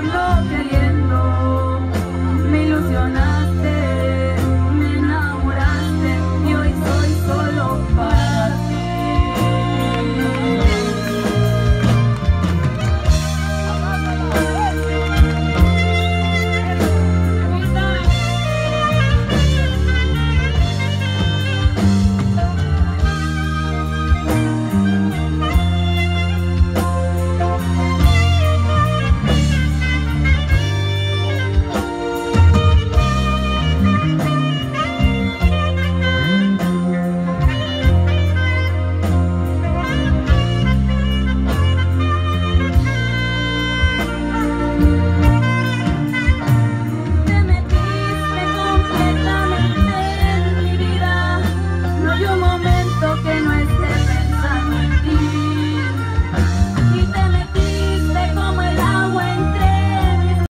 no.